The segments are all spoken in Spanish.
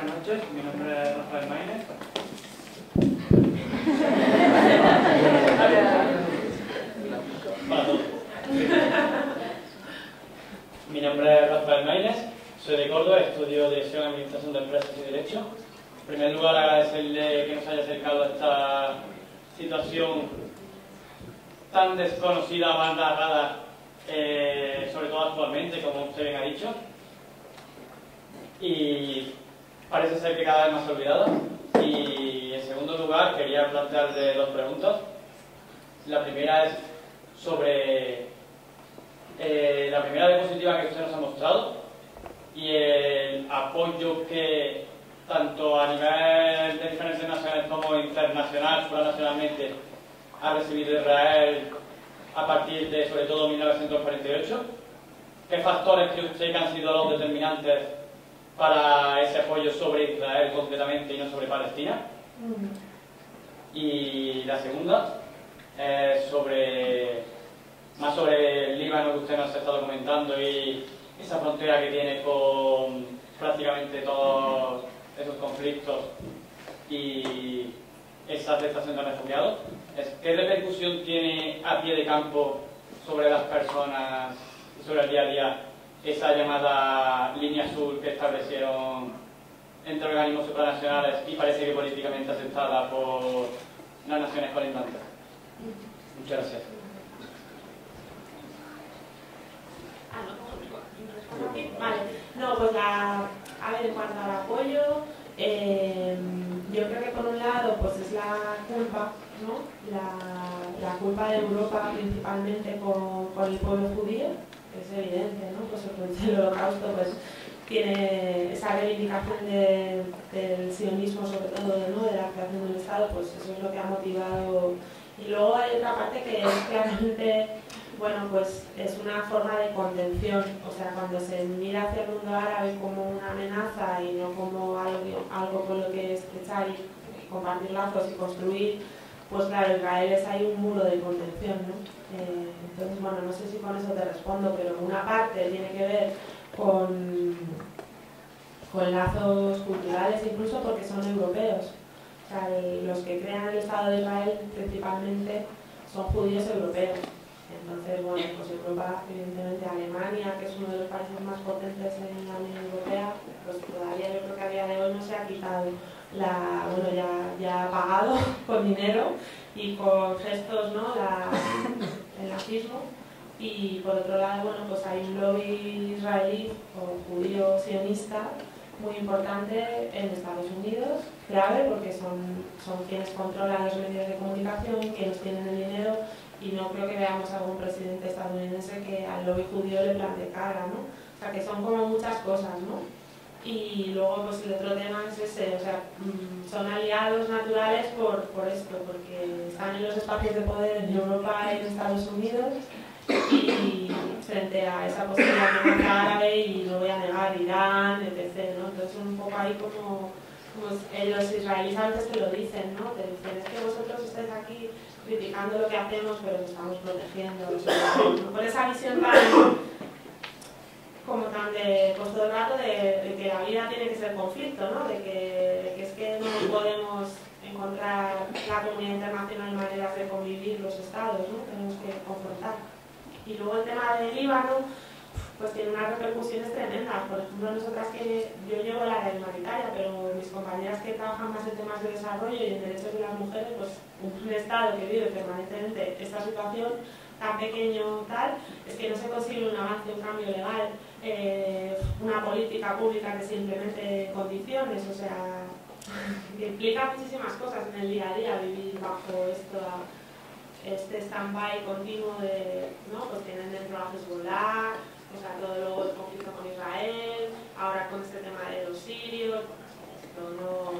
Buenas noches, mi nombre es Rafael Maínez. Mi nombre es Rafael Maínez, soy de Córdoba, estudio Dirección, Administración de Empresas y Derecho. En primer lugar, agradecerle que nos haya acercado a esta situación tan desconocida, más narrada, eh, sobre todo actualmente, como usted bien ha dicho. Y parece ser que cada vez más olvidada. Y en segundo lugar, quería plantearle dos preguntas. La primera es sobre eh, la primera diapositiva que usted nos ha mostrado y el apoyo que tanto a nivel de diferencias nacionales como internacional, supranacionalmente, ha recibido Israel a partir de, sobre todo, 1948. ¿Qué factores cree usted que han sido los determinantes para ese apoyo sobre Israel concretamente y no sobre Palestina? Y la segunda es sobre más sobre el Líbano que usted nos ha estado comentando y esa frontera que tiene con prácticamente todos esos conflictos y esa aceptación de refugiados. ¿Qué repercusión tiene a pie de campo sobre las personas y sobre el día a día esa llamada línea azul que establecieron entre organismos supranacionales y parece que políticamente aceptada por las naciones colindantes? Muchas gracias. Vale, no, pues la, a ver, en cuanto al apoyo, eh, yo creo que por un lado pues es la culpa, ¿no? La, la culpa de Europa principalmente con, con, el pueblo judío, es evidente, ¿no? Pues el, el holocausto pues tiene esa reivindicación de, del sionismo sobre todo. De la creación del Estado, pues eso es lo que ha motivado. Y luego hay otra parte que es claramente bueno, pues es una forma de contención, o sea, cuando se mira hacia el mundo árabe como una amenaza y no como algo, algo con lo que estrechar y compartir lazos y construir, pues claro, Israel es ahí un muro de contención, ¿no? Eh, entonces, bueno, no sé si con eso te respondo, pero una parte tiene que ver con, lazos culturales incluso porque son europeos. O sea, los que crean el Estado de Israel principalmente son judíos europeos. Entonces, bueno, pues Europa, evidentemente Alemania, que es uno de los países más potentes en la Unión Europea, pues todavía yo creo que a día de hoy no se ha quitado la, bueno, ya, ya ha pagado con dinero y con gestos, ¿no? La, el nazismo. Y por otro lado, bueno, pues hay un lobby israelí o judío sionista muy importante en Estados Unidos, clave porque son, son quienes controlan los medios de comunicación, quienes tienen el dinero y no creo que veamos algún presidente estadounidense que al lobby judío le plante cara, ¿no? O sea, que son como muchas cosas, ¿no? Y luego, pues el otro tema es ese, o sea, mm, son aliados naturales por, por esto, porque están en los espacios de poder en Europa y en Estados Unidos y frente a esa posibilidad de árabe y no voy a negar Irán, etc. ¿no? Entonces un poco ahí como, como los israelíes antes te lo dicen, ¿no? Te dicen, es que vosotros estáis aquí criticando lo que hacemos, pero nos estamos protegiendo. Por esa visión tan, como tan de, pues todo el de, que la vida tiene que ser conflicto, ¿no? De que, que, es que no podemos encontrar la comunidad internacional maneras de convivir los estados, ¿no? Tenemos que confrontar. Y luego el tema del Líbano, pues tiene unas repercusiones tremendas. Por ejemplo, nosotras que yo llevo la área humanitaria, pero mis compañeras que trabajan más en temas de desarrollo y en derechos de las mujeres, pues un Estado que vive permanentemente esta situación tan pequeño tal, es que no se consigue un avance, un cambio legal, eh, una política pública que simplemente condiciones, o sea, implica muchísimas cosas en el día a día vivir bajo esto este stand-by continuo de, ¿no? Pues tienen dentro la Hezbollah, o sea, todo el conflicto con Israel, ahora con este tema de los sirios, no,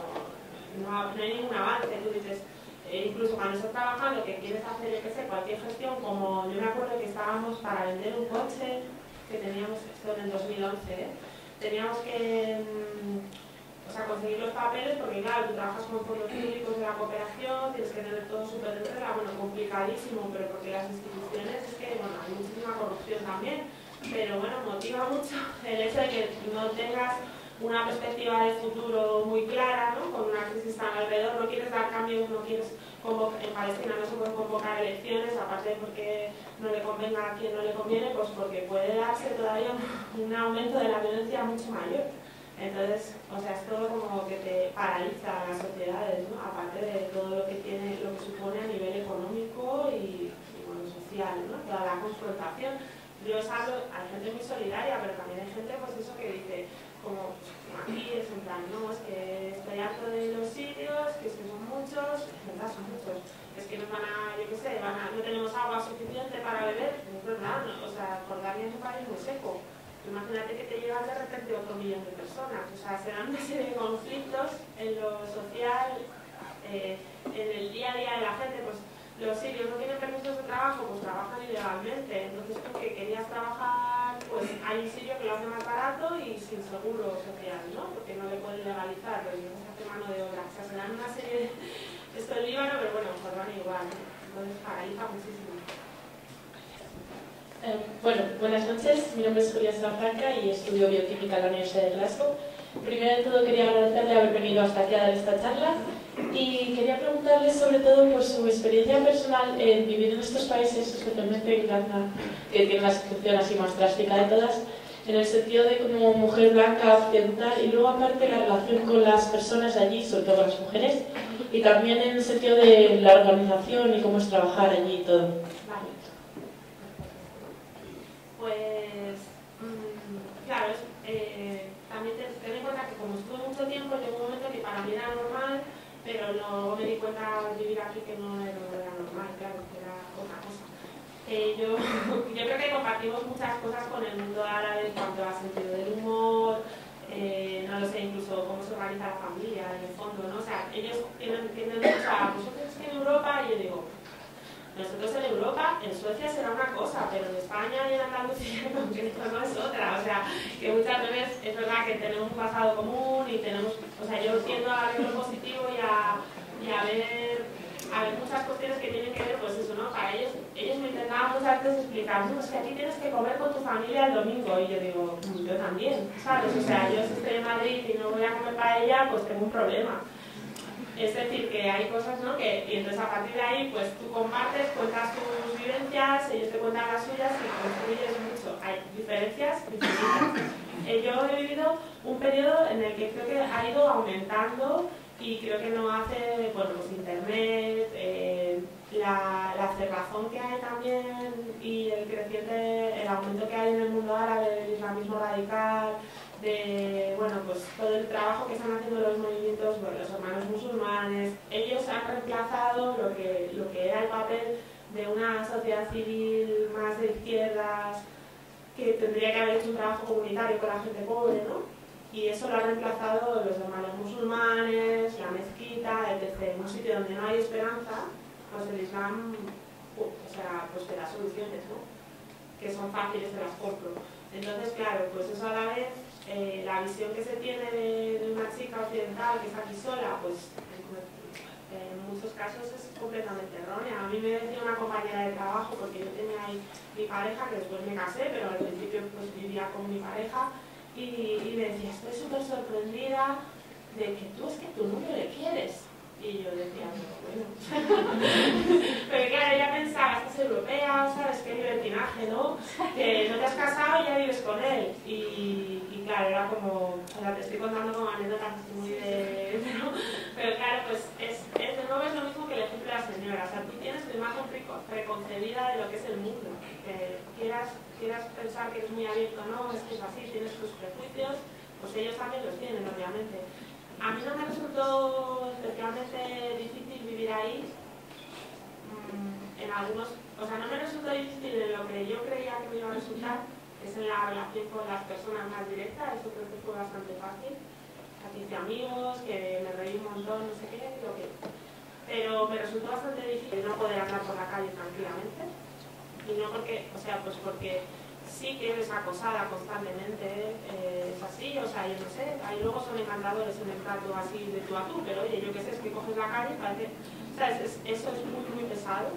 no, hay ningún avance. Tú dices, eh, incluso cuando estás trabajando, que quieres hacer, yo qué sé, cualquier gestión, como yo me acuerdo que estábamos para vender un coche, que teníamos, esto en el 2011, ¿eh? teníamos que mm, o sea, conseguir los papeles, porque claro, tú trabajas con fondos públicos de la cooperación, tienes que tener todo súper de bueno, complicadísimo, pero porque las instituciones es que, bueno, hay muchísima corrupción también pero bueno, motiva mucho el hecho de que no tengas una perspectiva de futuro muy clara, ¿no? con una crisis tan alrededor, no quieres dar cambios, no quieres en Palestina no se pueden convocar elecciones, aparte porque no le convenga a quien no le conviene, pues porque puede darse todavía un aumento de la violencia mucho mayor. Entonces, o sea, es todo como que te paraliza a las sociedades, ¿no? aparte de todo lo que tiene, lo que supone a nivel económico y, bueno, social, ¿no? toda la confrontación. Yo os hablo, hay gente muy solidaria, pero también hay gente, pues eso que dice, como aquí es un plan, no, es que estoy harto de los sitios, que es que son muchos, es verdad, son muchos, es que nos van a, yo qué sé, van a, no tenemos agua suficiente para beber, es verdad, o sea, Jordania es un país muy seco, Imagínate que te llevan de repente otro millón de personas. O sea, se dan una serie de conflictos en lo social, eh, en el día a día de la gente. Pues los sirios no tienen permisos de trabajo, pues trabajan ilegalmente. Entonces, porque querías trabajar, pues hay un sirio que lo hace más barato y sin seguro social, ¿no? Porque no le pueden legalizar, pero no se hace mano de obra. O sea, se dan una serie de... Esto es Líbano, pero bueno, Jordania igual. Entonces paraliza muchísimo. Eh, bueno, buenas noches. Mi nombre es Julia Salafranca y estudio bioquímica en la Universidad de Glasgow. Primero de todo quería agradecerle haber venido hasta aquí a dar esta charla y quería preguntarle sobre todo por su experiencia personal en vivir en estos países, especialmente en Irlanda, que tiene la situación así más drástica de todas, en el sentido de como mujer blanca occidental y luego aparte la relación con las personas allí, sobre todo las mujeres, y también en el sentido de la organización y cómo es trabajar allí y todo. Pues, mm, claro, eh, ten, en cuenta que como estuve mucho tiempo, llegó un momento que para mí era normal, pero luego me di cuenta al vivir aquí que no era, normal, claro, que era otra cosa. Eh, yo, yo creo que compartimos muchas cosas con el mundo árabe en cuanto a sentido del humor, eh, no lo sé, incluso cómo se organiza la familia en el fondo, ¿no? O sea, ellos tienen, tienen mucho a vosotros que en Europa y yo digo, nosotros en Europa, en Suecia será una cosa, pero en España y en Andalucía no es otra. O sea, que muchas veces es verdad que tenemos un pasado común y tenemos, o sea, yo tiendo a ver lo positivo y a, y a ver a ver muchas cuestiones que tienen que ver, pues eso, ¿no? Para ellos, ellos me intentaban muchas veces explicar, no, es que aquí tienes que comer con tu familia el domingo, y yo digo, mm, yo también, ¿sabes? O sea, yo si estoy en Madrid y no voy a comer para ella, pues tengo un problema. Es decir, que hay cosas, ¿no? Que, y entonces a partir de ahí, pues tú compartes, cuentas tus vivencias, ellos te cuentan las suyas y construyes mucho. Hay diferencias infinitas. Eh, yo he vivido un periodo en el que creo que ha ido aumentando y creo que no hace, bueno, pues internet, eh, la, la cerrazón que hay también y el creciente, el aumento que hay en el mundo árabe, el islamismo radical, de bueno, pues todo el trabajo que están haciendo los movimientos, bueno, los hermanos musulmanes, ellos han reemplazado lo que, lo que era el papel de una sociedad civil más de izquierdas que tendría que haber hecho un trabajo comunitario con la gente pobre, ¿no? Y eso lo han reemplazado los hermanos musulmanes, la mezquita, etc. En un sitio donde no hay esperanza, pues el Islam, o sea, pues te da soluciones, ¿no? Que son fáciles, de las compro. Entonces, claro, pues eso a la vez eh, la visión que se tiene de, una chica occidental que está aquí sola, pues en muchos casos es completamente errónea. A mí me decía una compañera de trabajo, porque yo tenía ahí mi pareja, que después me casé, pero al principio pues vivía con mi pareja, y, me decía, estoy súper sorprendida de que tú es que tú no le quieres. Y yo decía, bueno. Pero claro, ella pensaba, estás europea, ¿sabes? Qué libertinaje, ¿no? Que no te has casado y ya vives con él. Y, claro, era como, o sea, te estoy contando como anécdotas muy de... Pero claro, pues es, es, de nuevo es lo mismo que el ejemplo de la señora. O sea, tú tienes tu imagen preconcebida de lo que es el mundo. Que quieras, quieras pensar que eres muy abierto, ¿no? Es que es así, tienes tus prejuicios, pues ellos también los tienen, obviamente. A mí no me resultó especialmente difícil vivir ahí. Mm, en algunos, o sea, no me resultó difícil en lo que yo creía que me iba a resultar, es en la relación con las personas más directas, eso creo que fue bastante fácil. Aquí hice amigos, que me reí un montón, no sé qué, lo que... Pero me resultó bastante difícil no poder andar por la calle tranquilamente. Y no porque, o sea, pues porque sí que eres acosada constantemente, eh, es así, o sea, yo no sé, ahí luego son encantadores en el trato así de tú a tú, pero oye, yo qué sé, es que coges la calle parece, o sea, eso es muy, muy pesado,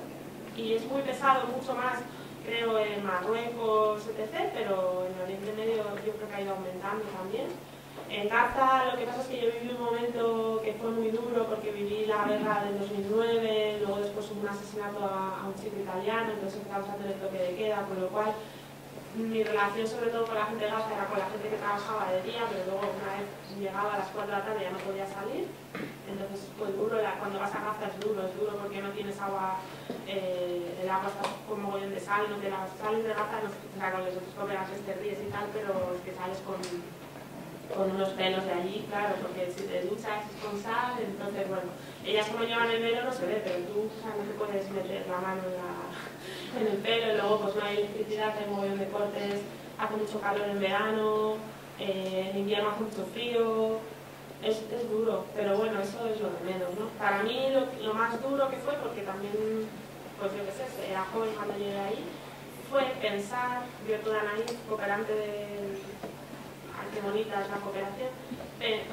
y es muy pesado, mucho más, creo, en Marruecos, etc., pero en Oriente Medio yo creo que ha ido aumentando también. En Gaza lo que pasa es que yo viví un momento que fue muy duro porque viví la guerra del 2009, luego después hubo un asesinato a, un chico italiano, entonces empezamos a tener toque de queda, con lo cual mi relación sobre todo con la gente de Gaza era con la gente que trabajaba de día, pero luego una vez llegaba a las 4 de la tarde ya no podía salir. Entonces, pues duro, cuando vas a Gaza es duro, es duro porque no tienes agua, eh, el agua está como de sal, no te la sales de Gaza, no, o sea, con los otros colegas te ríes y tal, pero es que sales con, con unos pelos de allí, claro, porque si te duchas es con sal, entonces, bueno, ellas como llevan el velo no se ve, pero tú o sea, no te puedes meter la mano en la en el pelo, luego pues no hay electricidad, hay montón de cortes, hace mucho calor en verano, eh, en invierno hace mucho frío, es, es, duro, pero bueno, eso es lo de menos, ¿no? Para mí lo, lo, más duro que fue, porque también, pues yo qué sé, era joven cuando llegué ahí, fue pensar, yo toda ahí, cooperante de... Qué bonita es la cooperación,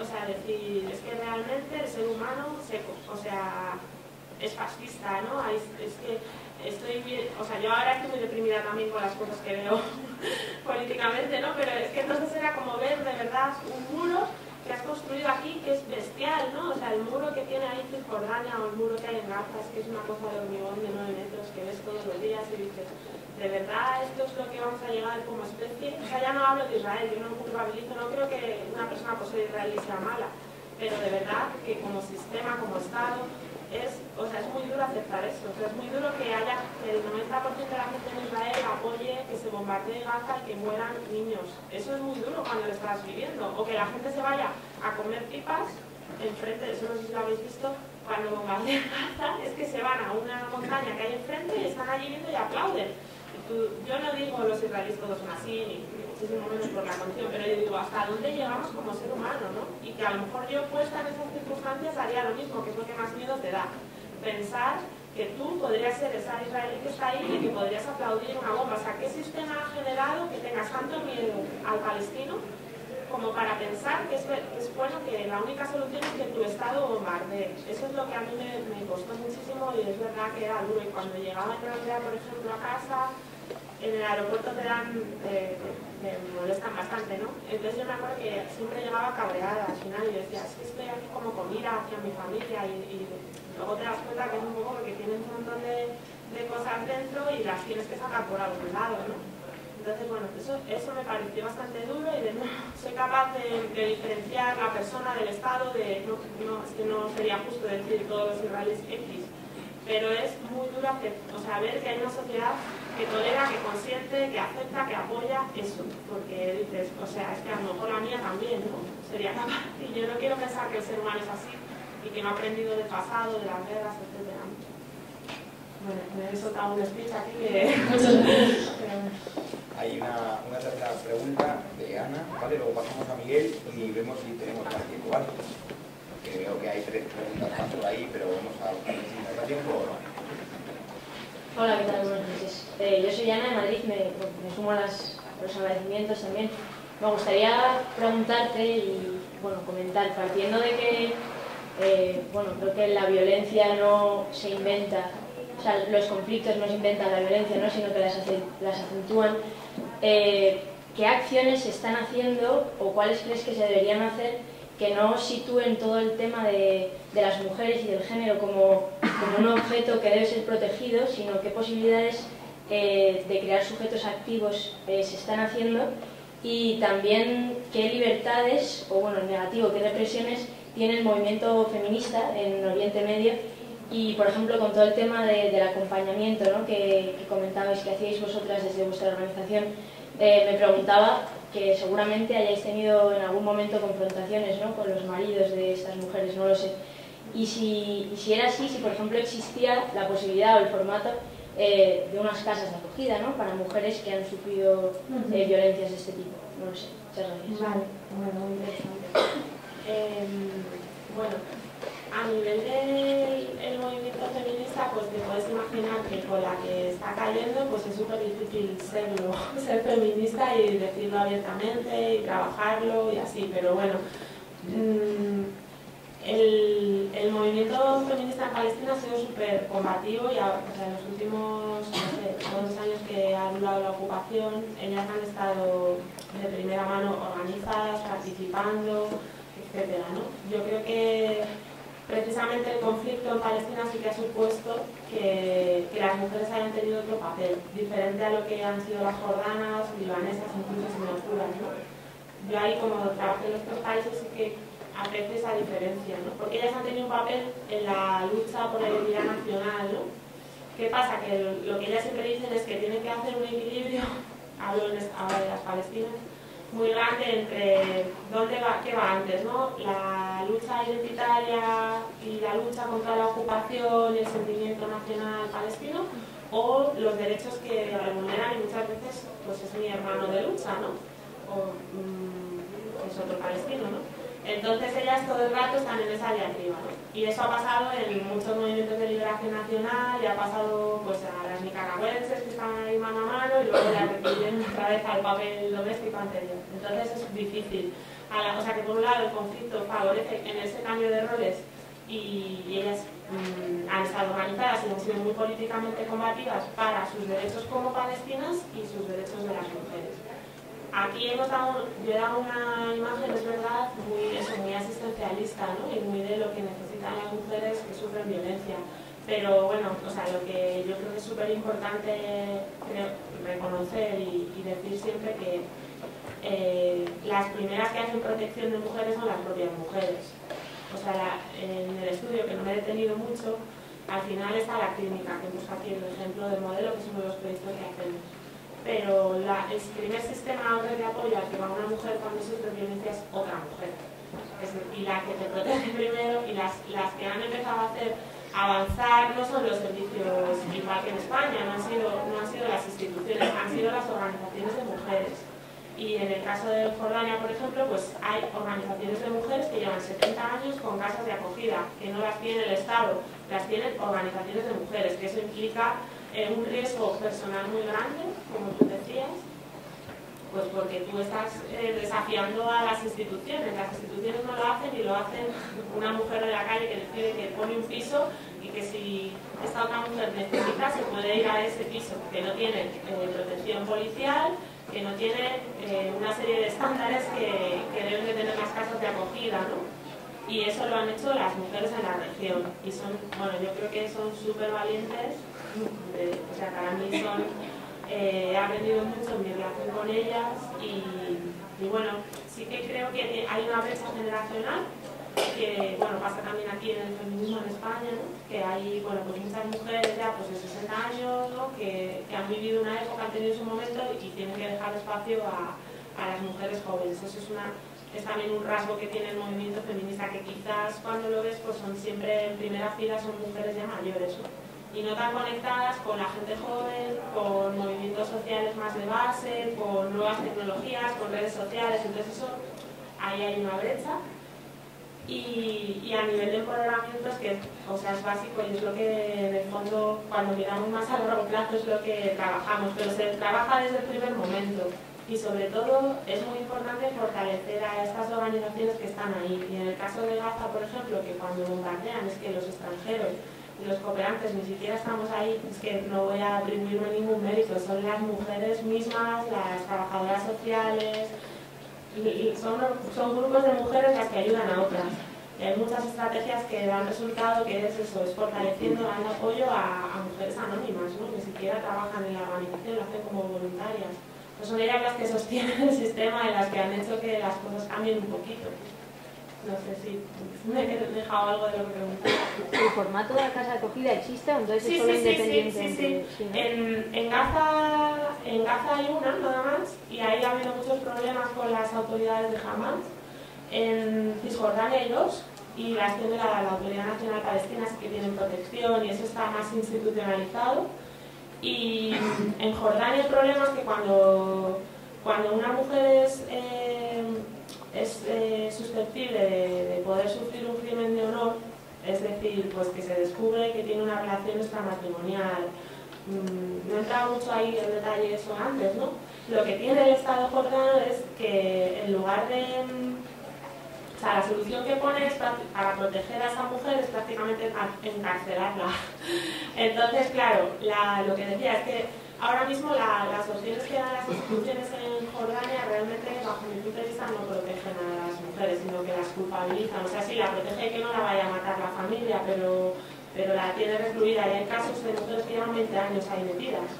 o sea, decir, es que realmente el ser humano, se, o sea, es fascista, ¿no? Es, es que estoy o sea, yo ahora estoy muy deprimida también con las cosas que veo políticamente, ¿no? Pero es que entonces era como ver de verdad un muro que has construido aquí que es bestial, ¿no? O sea, el muro que tiene ahí Cisjordania o el muro que hay en Gaza es que es una cosa de hormigón de 9 metros que ves todos los días y dices, ¿de verdad esto es lo que vamos a llegar como especie? O sea, ya no hablo de Israel, yo no culpabilizo, no creo que una persona por ser israelí sea mala, pero de verdad que como sistema, como Estado, es, o sea, es muy duro aceptar eso. O sea, es muy duro que haya que el 90% de la gente en Israel apoye que se bombardee Gaza y que mueran niños. Eso es muy duro cuando lo estás viviendo. O que la gente se vaya a comer pipas enfrente, eso no sé si lo habéis visto, cuando bombardean Gaza, es que se van a una montaña que hay enfrente y están allí viendo y aplauden. Yo no digo los israelíes todos son así, ni, muchísimo menos por la condición, pero yo digo, ¿hasta dónde llegamos como ser humano? ¿no? Y que a lo mejor yo puesta en esas circunstancias haría lo mismo, que es lo que más miedo te da. Pensar que tú podrías ser esa israelí que está ahí y que podrías aplaudir una bomba. O sea, ¿qué sistema ha generado que tengas tanto miedo al palestino como para pensar que es, bueno que la única solución es que tu Estado bombardee? Eso es lo que a mí me, costó muchísimo y es verdad que era duro. Y cuando llegaba en realidad, por ejemplo, a casa, en el aeropuerto te dan... Eh, me molestan bastante, ¿no? Entonces yo me acuerdo que siempre llegaba cabreada al final y decía, es que estoy aquí como comida hacia mi familia y, luego te das cuenta que es un poco porque tienes un montón de, cosas dentro y las tienes que sacar por algún lado, ¿no? Entonces, bueno, eso, eso me pareció bastante duro y de no soy capaz de, diferenciar la persona del Estado de, no, es que no sería justo decir todos los israelíes X, pero es muy duro o sea, ver que hay una sociedad que tolera, que consiente, que acepta, que apoya eso. Porque dices, o sea, es que a lo mejor la mía también, ¿no? Sería capaz. Y yo no quiero pensar que el ser humano es así y que no ha aprendido del pasado, de las guerras, etc. Bueno, me he soltado un speech aquí que... Hay una, una tercera pregunta de Ana, ¿vale? Luego pasamos a Miguel y vemos si tenemos más tiempo, ¿vale? Que veo que hay tres preguntas más por ahí, pero vamos a buscar si nos da tiempo o no. Hola, ¿qué tal? Buenas noches. Eh, yo soy Ana de Madrid, me, sumo a, los agradecimientos también. Me gustaría preguntarte y bueno, comentar, partiendo de que eh, bueno, creo que la violencia no se inventa, o sea, los conflictos no se inventan la violencia, ¿no? sino que las, las acentúan. Eh, ¿Qué acciones se están haciendo o cuáles crees que se deberían hacer que no sitúen todo el tema de, de las mujeres y del género como, como, un objeto que debe ser protegido, sino qué posibilidades eh, de crear sujetos activos eh, se están haciendo y también qué libertades, o bueno, en negativo, qué represiones tiene el movimiento feminista en Oriente Medio y, por ejemplo, con todo el tema del acompañamiento ¿no? que, que, comentabais que hacíais vosotras desde vuestra organización, eh, me preguntaba que seguramente hayáis tenido en algún momento confrontaciones ¿no? con los maridos de estas mujeres, no lo sé. Y si, si era así, si por ejemplo existía la posibilidad o el formato eh, de unas casas de acogida ¿no? para mujeres que han sufrido eh, violencias de este tipo. No lo sé. Muchas gracias. Vale, bueno, muy interesante. Em, bueno, a nivel del movimiento feminista, pues te puedes imaginar que con la que está cayendo, pues es súper difícil serlo, ser feminista y decirlo abiertamente y trabajarlo y así, pero bueno, mm, el, el, movimiento feminista en Palestina ha sido súper combativo y en los últimos dos años que ha durado la ocupación, ellas han estado de primera mano organizadas, participando, etc. Yo creo que precisamente el conflicto en Palestina sí que ha supuesto que, las mujeres hayan tenido otro papel, diferente a lo que han sido las jordanas, libanesas, incluso singapuras. ¿no? Yo ahí como trabajé en estos países sí que a veces esa diferencia, ¿no? porque ellas han tenido un papel en la lucha por la identidad nacional. ¿no? ¿Qué pasa? Que lo que ellas siempre dicen es que tienen que hacer un equilibrio, hablo de las palestinas, muy grande entre dónde va, qué va antes, ¿no? La lucha identitaria y la lucha contra la ocupación y el sentimiento nacional palestino o los derechos que remuneran y muchas veces pues es mi hermano de lucha, ¿no? O mm, es otro palestino, ¿no? Entonces ellas todo el rato están en esa diatriba, ¿no? Y eso ha pasado en muchos movimientos de liberación nacional, y ha pasado pues, a las nicaragüenses que están ahí mano a mano y luego las repiten otra vez al papel doméstico anterior. Entonces es difícil. o sea que por un lado el conflicto favorece en ese cambio de roles y, ellas mm, han estado organizadas y han sido muy políticamente combativas para sus derechos como palestinas y sus derechos de las mujeres. Aquí hemos dado, yo he dado una imagen, es verdad, muy, eso, muy asistencialista ¿no? y muy de lo que necesitan las mujeres que sufren violencia. Pero bueno, o sea, lo que yo creo que es súper importante reconocer y, decir siempre que eh, las primeras que hacen protección de mujeres son las propias mujeres. O sea, en el estudio, que no me he detenido mucho, al final está la clínica, que hemos aquí el ejemplo del modelo, que de los proyectos que hacemos pero el primer sistema de apoyo al que va una mujer cuando sufre violencia es otra mujer. y la que te protege primero y las, las que han empezado a hacer avanzar no son los servicios igual que en España, no han, sido, no han sido las instituciones, han sido las organizaciones de mujeres. Y en el caso de Jordania, por ejemplo, pues hay organizaciones de mujeres que llevan 70 años con casas de acogida, que no las tiene el Estado, las tienen organizaciones de mujeres, que eso implica un riesgo personal muy grande, como tú decías, pues porque tú estás eh, desafiando a las instituciones. Las instituciones no lo hacen y lo hacen una mujer de la calle que decide que pone un piso y que si esta otra mujer necesita se puede ir a ese piso, que no tiene eh, protección policial, que no tiene eh, una serie de estándares que, que, deben de tener las casas de acogida, ¿no? Y eso lo han hecho las mujeres en la región. Y son, bueno, yo creo que son súper valientes o sea, para mí son, eh, he aprendido mucho mi relación con ellas y, bueno, sí que creo que hay una brecha generacional que, bueno, pasa también aquí en el feminismo en España, que hay, bueno, pues muchas mujeres ya pues de 60 años, ¿no? que, que, han vivido una época, han tenido su momento y tienen que dejar espacio a, a las mujeres jóvenes. Eso es una es también un rasgo que tiene el movimiento feminista, que quizás cuando lo ves pues son siempre en primera fila son mujeres ya mayores. ¿no? y no tan conectadas con la gente joven, con movimientos sociales más de base, con nuevas tecnologías, con redes sociales, entonces eso, ahí hay una brecha. Y, a nivel de empoderamiento es que o sea, es básico y es lo que en el fondo cuando miramos más a largo plazo es lo que trabajamos, pero se trabaja desde el primer momento y sobre todo es muy importante fortalecer a estas organizaciones que están ahí. Y en el caso de Gaza, por ejemplo, que cuando bombardean es que los extranjeros los cooperantes ni siquiera estamos ahí, es que no voy a atribuirme ningún mérito, son las mujeres mismas, las trabajadoras sociales, son, son grupos de mujeres las que ayudan a otras. hay muchas estrategias que dan resultado, que es eso, es fortaleciendo, dando apoyo a, mujeres anónimas, ¿no? ni siquiera trabajan en la organización, lo hacen como voluntarias. Pues son ellas las que sostienen el sistema y las que han hecho que las cosas cambien un poquito. No sé si me he dejado algo de lo que pregunté. ¿El formato de la casa de acogida existe entonces sí, es solo sí, independiente? Sí, sí, en, en, Gaza, en Gaza hay una nada más y ahí ha habido muchos problemas con las autoridades de Hamas. En Cisjordania hay dos y las tiene la, la Autoridad Nacional Palestina, así que tienen protección y eso está más institucionalizado. Y en Jordania el problema es que cuando, cuando una mujer es... Eh, eh, susceptible de, poder sufrir un crimen de honor, es decir, pues que se descubre que tiene una relación extramatrimonial. Mm, no he entrado mucho ahí en detalle eso antes, ¿no? Lo que tiene el Estado jordano es que en lugar de o sea, la solución que pone es para proteger a esa mujer es prácticamente encarcelarla. Entonces, claro, lo que decía es que ahora mismo las opciones que dan las instituciones en Jordania realmente, bajo mi punto de vista, no protegen a las mujeres, sino que las culpabilizan. O sea, sí, la protege que no la vaya a matar la familia, pero, pero la tiene recluida. Y hay casos de mujeres que llevan 20 años ahí metidas.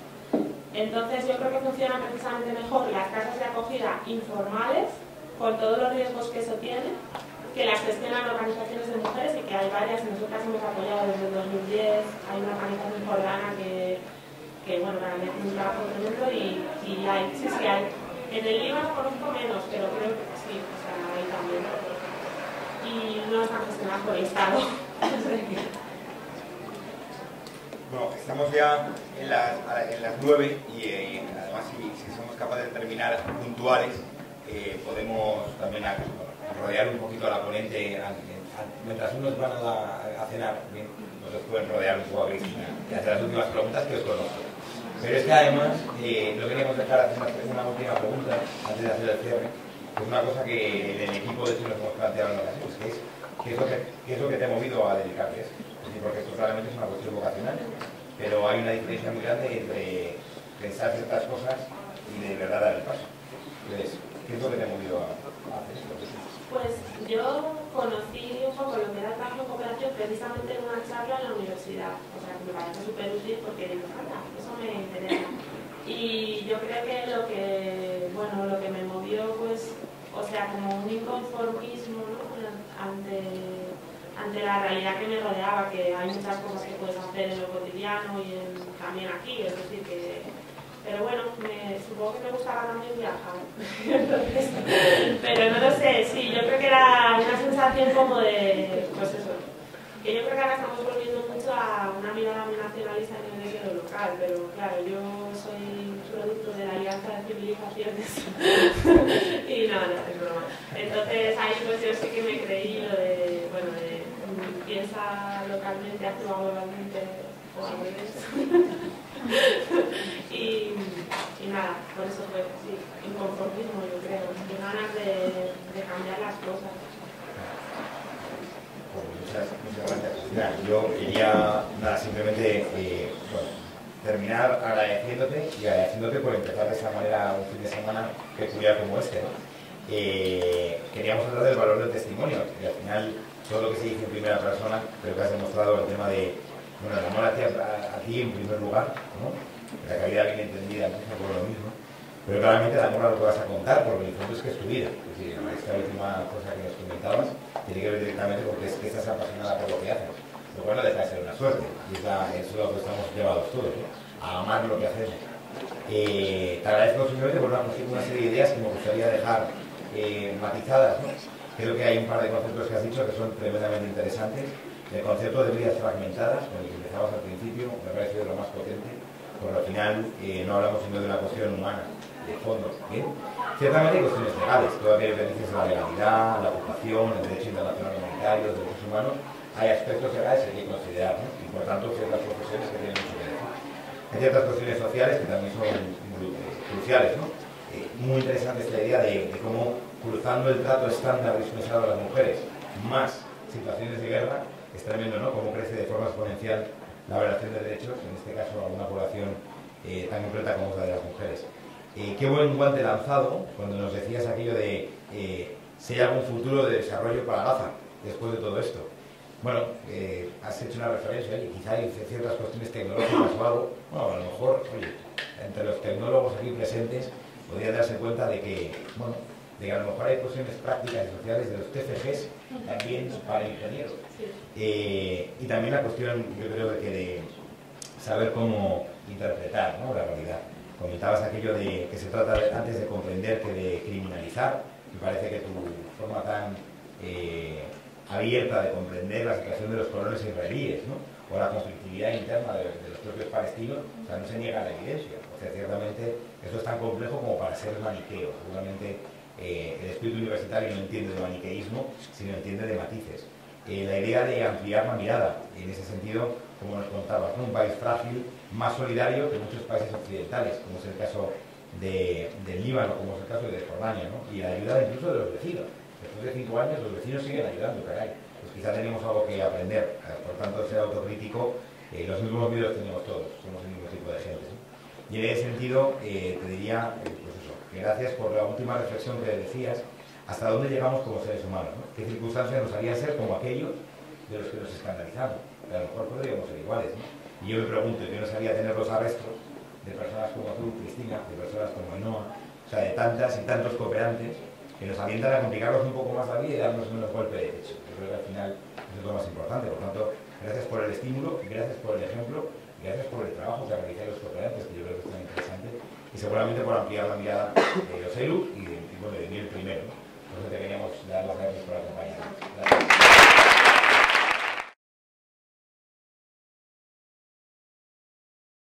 Entonces, yo creo que funcionan precisamente mejor las casas de acogida informales con todos los riesgos que eso tiene, que las gestionan organizaciones de mujeres y que hay varias, nosotras hemos apoyado desde el 2010, hay una organización jordana que, que bueno, realmente es un trabajo tremendo y, y hay, sí, sí hay. En el Líbano conozco menos, pero creo que sí, o sea, hay también. Y no están gestionadas por el Estado. Bueno, estamos ya en las, en las 9 y eh, además si, somos capaces de terminar puntuales, eh, podemos también rodear un poquito a la ponente mientras unos van a, cenar, bien, nos pueden rodear un poco a Cristina y hacer las últimas preguntas que os conozco. Pero es que además eh, no queríamos dejar hacer una, última pregunta antes de hacer el cierre, que una cosa que en el equipo de hecho nos hemos planteado en ocasiones, que es ¿qué es lo que, qué es lo que te ha movido a dedicarte a porque esto claramente es una cuestión vocacional, pero hay una diferencia muy grande entre pensar ciertas cosas y de verdad dar el paso. Entonces, ¿Qué es lo que te ha a, hacer esto? Pues yo conocí un poco lo que era el trabajo de cooperación precisamente en una charla en la universidad. O sea, que me parece súper útil porque digo, eso me interesa. Y yo creo que lo que, bueno, lo que me movió, pues, o sea, como un inconformismo ¿no? ante, ante la realidad que me rodeaba, que hay muchas cosas que puedes hacer en lo cotidiano y también aquí, es decir, que pero bueno, me, supongo que me gustaba también viajar. pero no lo sé, sí, yo creo que era una sensación como de, pues eso, que yo creo que ahora estamos volviendo mucho a una mirada muy nacionalista en el lo local, pero claro, yo soy producto de la alianza de civilizaciones y no, no, es broma. Entonces ahí pues yo sí que me creí lo de, bueno, de piensa localmente, actúa globalmente o al revés. y, nada, por eso fue sí, inconformismo, yo creo, y ganas de, cambiar las cosas. Muchas, muchas gracias. yo quería nada, simplemente eh, terminar agradeciéndote y agradeciéndote por empezar de esa manera un fin de semana peculiar como este. Eh, queríamos hablar del valor del testimonio y al final todo lo que se dice en primera persona creo que has demostrado el tema de bueno, el amor a ti, en primer lugar, ¿no? La calidad bien entendida empieza por lo mismo. Pero claramente el amor a lo que vas a contar, porque el fondo es que es tu vida. Es decir, esta última cosa que nos comentabas tiene que ver directamente porque es que estás apasionada por lo que haces. Lo cual no deja de ser una suerte. Y es, la, es lo que estamos llevados todos, ¿no? A amar lo que hacemos. Eh, te agradezco simplemente por una, una, serie de ideas que me gustaría dejar eh, matizadas. ¿no? Creo que hay un par de conceptos que has dicho que son tremendamente interesantes el concepto de vidas fragmentadas, con el que empezabas al principio, me ha parecido lo más potente, porque al final eh, no hablamos sino de una cuestión humana, de fondo. ¿bien? Ciertamente hay cuestiones legales, todavía hay dices la legalidad, la ocupación, el derecho internacional humanitario, los derechos humanos, hay aspectos legales que hay que considerar, y por tanto ciertas profesiones que tienen mucho que decir. Hay ciertas cuestiones sociales que también son cruciales, ¿no? Eh, muy interesante esta idea de, de cómo cruzando el trato estándar dispensado a las mujeres, más situaciones de guerra, es tremendo, ¿no? Cómo crece de forma exponencial la violación de derechos, en este caso a una población eh, tan completa como es la de las mujeres. Eh, qué buen guante lanzado cuando nos decías aquello de eh, si hay algún futuro de desarrollo para Gaza después de todo esto. Bueno, has hecho una referencia y quizá hay ciertas cuestiones tecnológicas o algo. Bueno, a lo mejor, oye, entre los tecnólogos aquí presentes podría darse cuenta de que, bueno, de que a lo mejor hay cuestiones prácticas y sociales de los TFGs también para ingenieros. Eh, y también la cuestión, yo creo, de, que de saber cómo interpretar ¿no? la realidad. Comentabas aquello de que se trata antes de comprender que de criminalizar. Me parece que tu forma tan eh, abierta de comprender la situación de los colonos israelíes, ¿no? o la conflictividad interna de, los propios palestinos, o sea, no se niega la evidencia. O sea, ciertamente eso es tan complejo como para ser maniqueo. Seguramente eh, el espíritu universitario no entiende de maniqueísmo, sino entiende de matices. Eh, la idea de ampliar la mirada, en ese sentido, como nos contabas, un país frágil, más solidario que muchos países occidentales, como es el caso de, del Líbano, como es el caso de Jordania, y la ayuda incluso de los vecinos. Después de cinco años los vecinos siguen ayudando, caray. Pues quizá tenemos algo que aprender. Por tanto, ser autocrítico, eh, los mismos miedos tenemos todos, somos el mismo tipo de gente. Y en ese sentido, eh, te diría, eh, pues gracias por la última reflexión que decías, hasta dónde llegamos como seres humanos, ¿no? qué circunstancias nos harían ser como aquellos de los que nos escandalizamos. Que a lo mejor podríamos ser iguales. Y yo me pregunto, yo no sabía tener los arrestos de personas como tú, Cristina, de personas como Enoa, o sea, de tantas y tantos cooperantes que nos alientan a complicarnos un poco más la vida y darnos menos golpe de pecho. Yo creo que al final eso es lo más importante. Por tanto, gracias por el estímulo, gracias por el ejemplo, gracias por el trabajo que realizado los cooperantes, que yo creo que es tan interesante, y seguramente por ampliar la mirada de los ELU y, de, bueno, de mí el primero. Por eso te queríamos dar las gracias por acompañarnos.